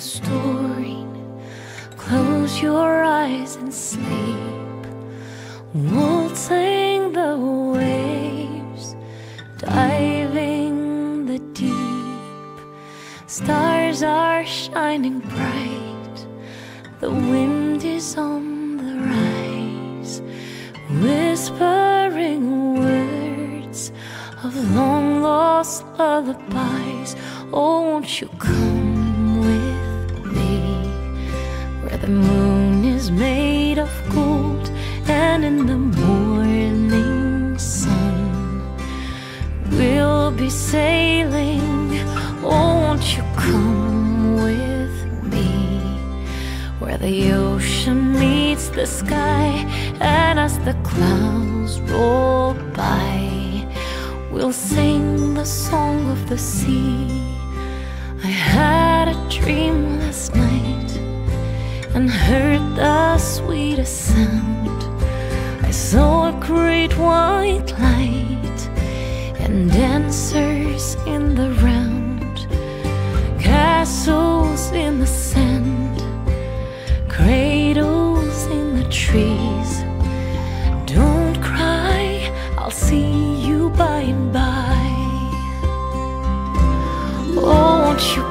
restoring. Close your eyes and sleep. Waltzing the waves, diving the deep. Stars are shining bright. The wind is on the rise, whispering words of long lost lullabies. Oh, won't you come the moon is made of gold and in the morning sun we'll be sailing? Won't you come with me where the ocean meets the sky and as the clouds roll by we'll sing the song of the sea. I had a dream last night and heard the sweetest sound. I saw a great white light and dancers in the round, castles in the sand, cradles in the trees. Don't cry, I'll see you by and by. Oh, won't you